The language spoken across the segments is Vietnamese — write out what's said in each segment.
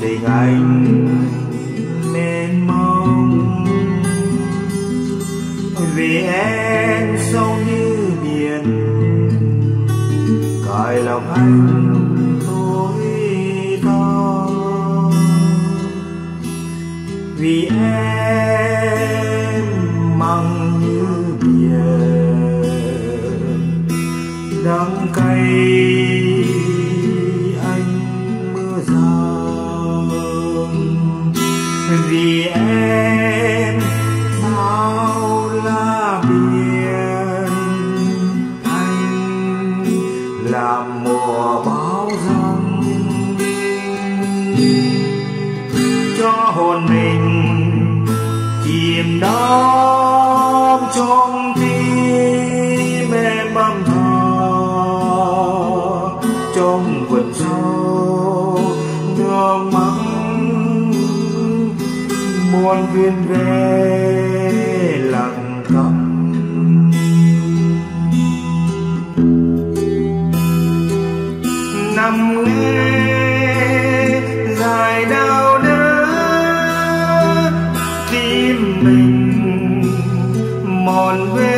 tình anh mênh mông vì em sâu như biển cài lòng anh làm mùa báo răng. Cho hồn mình chìm đắm trong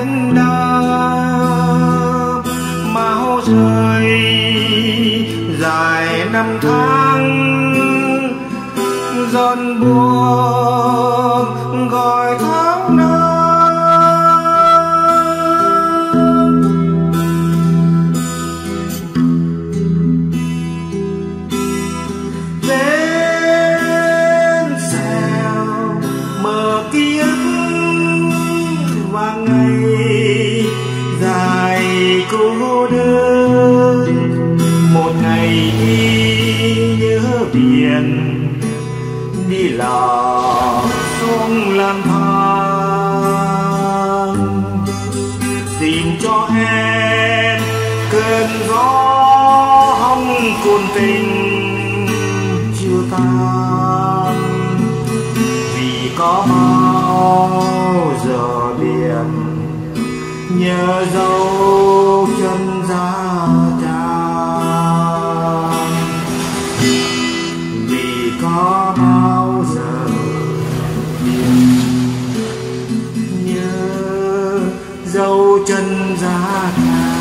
đến đó máu rơi dài năm tháng giòn buồn ngày dài cô đơn. Một ngày đi nhớ biển, đi lò xuống lang thang. Tìm cho em cơn gió hong cuồn tình có bao giờ. Nhớ dấu chân ra thang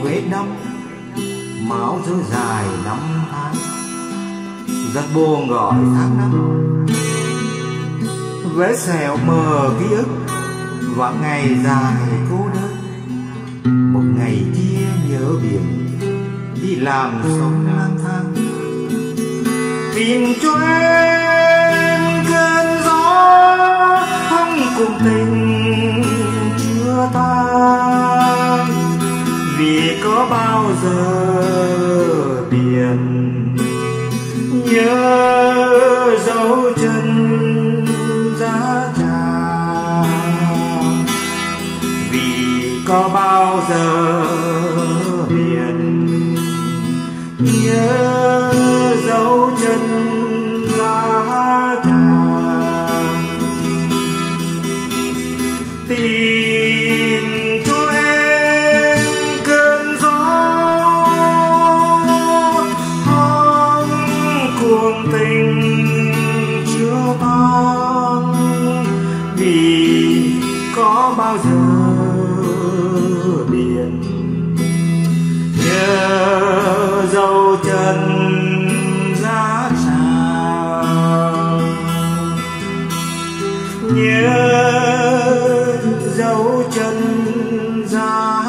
Huế đông máu dối dài năm tháng. Giấc buồn gọi tháng năm. Vẽ sẹo mờ ký ức, và ngày dài cô đơn. Một ngày chia nhớ biển, đi làm sống lang thang. Tìm cho em cơn gió, không cùng tình. Bao giờ biển nhớ dấu chân giá trà vì có bao giờ có bao giờ biển? Nhớ dấu chân giá sao nhớ dấu chân giá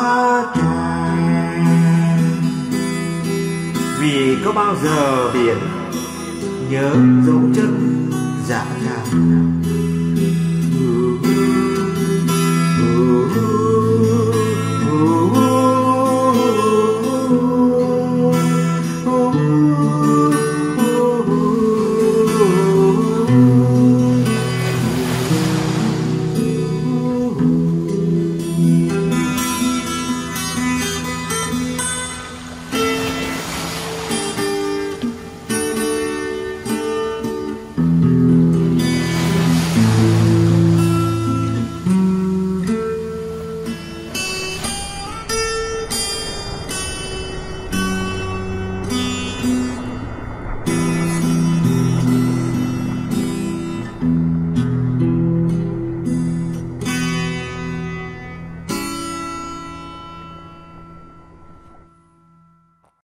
tràn vì có bao giờ biển, nhớ dấu chân giả dạ tràng